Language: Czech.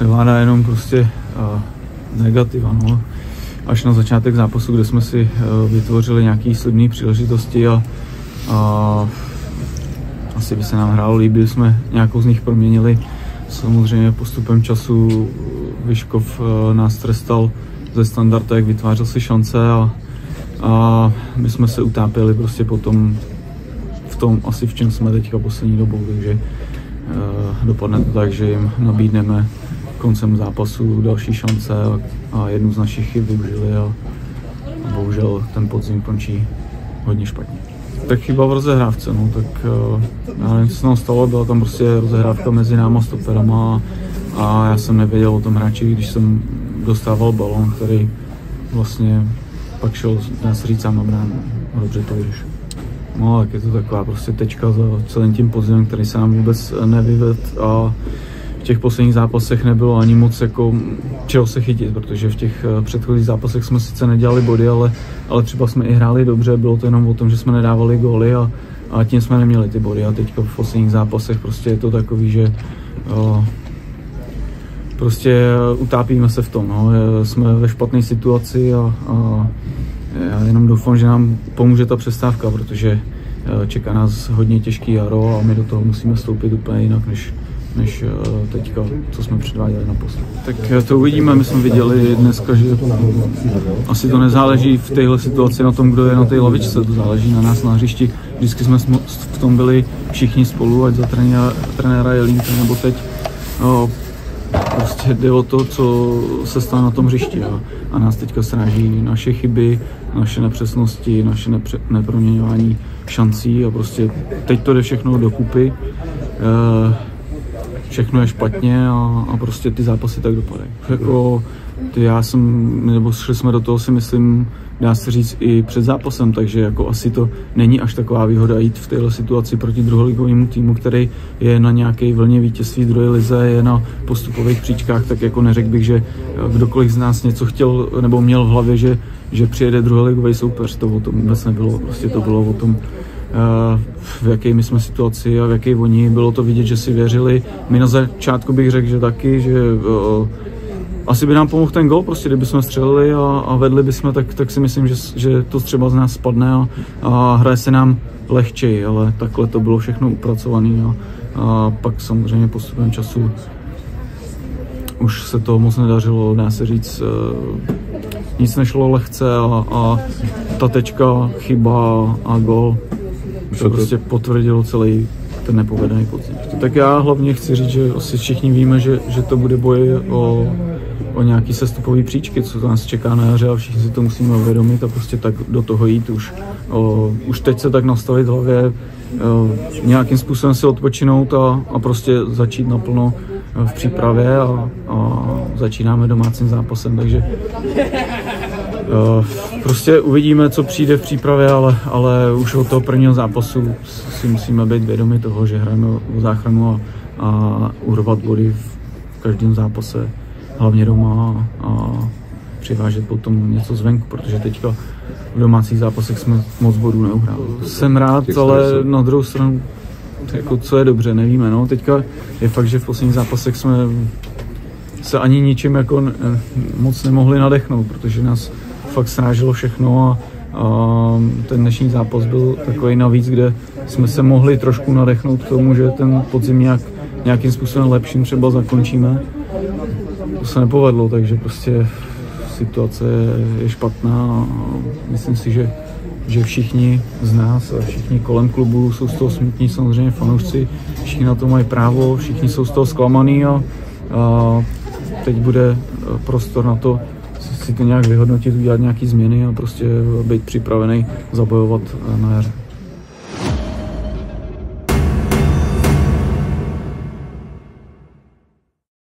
převládá jenom prostě negativa. No. Až na začátek zápasu, kde jsme si uh, vytvořili nějaké slibné příležitosti a, a asi by se nám hrálo líbí, jsme nějakou z nich proměnili. Samozřejmě postupem času Vyškov uh, nás trestal ze standardu, jak vytvářel si šance a, a my jsme se utápěli prostě potom v tom asi v čem jsme teďka poslední dobou, takže uh, dopadne to tak, že jim nabídneme koncem zápasu další šance a, a jednu z našich chyb využili a, bohužel ten podzim končí hodně špatně. Tak chyba v rozehrávce, no, tak uh, já nevím, co se nám stalo, byla tam prostě rozehrávka mezi náma stoperama a já jsem nevěděl o tom hráči, když jsem dostával balon, který vlastně pak šel, dá se říct, na bránu. Dobře to víš. No, tak je to taková prostě tečka za celým tím podzimem, který se nám vůbec nevyved a v těch posledních zápasech nebylo ani moc jako čeho se chytit, protože v těch eh, předchozích zápasech jsme sice nedělali body, ale, ale třeba jsme i hráli dobře, bylo to jenom o tom, že jsme nedávali góly a, a tím jsme neměli ty body a teďka v posledních zápasech prostě je to takový, že o, eh, prostě utápíme se v tom, no. jsme ve špatné situaci a, a já jenom doufám, že nám pomůže ta přestávka, protože eh, čeká nás hodně těžký jaro a my do toho musíme vstoupit úplně jinak, než, než eh, teďka, co jsme předváděli na poslední. Tak eh, to uvidíme, my jsme viděli dneska, že asi to nezáleží v téhle situaci na tom, kdo je na té lavičce, to záleží na nás na hřišti. Vždycky jsme v tom byli všichni spolu, ať za trenéra, trenéra Jelínka nebo teď. No, prostě jde o to, co se stane na tom hřišti. A, a nás teďka sráží naše chyby, naše nepřesnosti, naše nepře- neproměňování šancí a prostě teď to jde všechno dokupy. E, všechno je špatně a, a prostě ty zápasy tak dopadají. Jako, ty já jsem, nebo šli jsme do toho si myslím, dá se říct i před zápasem, takže jako asi to není až taková výhoda jít v této situaci proti druholigovému týmu, který je na nějaké vlně vítězství druhé lize, je na postupových příčkách, tak jako neřekl bych, že kdokoliv z nás něco chtěl nebo měl v hlavě, že, že přijede druholigový soupeř, to o tom vůbec nebylo, prostě to bylo o tom, eh, v jaké my jsme situaci a v jaké oni. Bylo to vidět, že si věřili. My na začátku bych řekl, že taky, že eh, asi by nám pomohl ten gol, prostě kdyby jsme střelili a, a vedli bychom, tak, tak si myslím, že, že to třeba z nás spadne a, a hraje se nám lehčej, ale takhle to bylo všechno upracované a, a pak samozřejmě postupem času už se to moc nedařilo, dá se říct, eh, nic nešlo lehce a, a ta tečka, chyba a gol to prostě potvrdilo celý ten nepovedený podzim. Tak já hlavně chci říct, že asi všichni víme, že, že to bude boj o o nějaký sestupový příčky, co nás čeká na jaře a všichni si to musíme uvědomit a prostě tak do toho jít už. O, už teď se tak nastavit v hlavě, o, nějakým způsobem si odpočinout a, a prostě začít naplno v přípravě a, a začínáme domácím zápasem, takže prostě uvidíme, co přijde v přípravě, ale, ale už od toho prvního zápasu si musíme být vědomi toho, že hrajeme o záchranu a, a urvat body v každém zápase hlavně doma a, a přivážet potom něco zvenku, protože teďka v domácích zápasech jsme moc bodů neuhráli. Jsem rád, ale na druhou stranu, jako co je dobře, nevíme. No. Teďka je fakt, že v posledních zápasech jsme se ani ničím jako moc nemohli nadechnout, protože nás fakt sráželo všechno a, a ten dnešní zápas byl takový navíc, kde jsme se mohli trošku nadechnout k tomu, že ten podzim nějak, nějakým způsobem lepším třeba zakončíme. To se nepovedlo, takže prostě situace je špatná a myslím si, že, že všichni z nás a všichni kolem klubu jsou z toho smutní, samozřejmě fanoušci, všichni na to mají právo, všichni jsou z toho zklamaný a, a teď bude prostor na to si to nějak vyhodnotit, udělat nějaké změny a prostě být připravený zabojovat na jaře.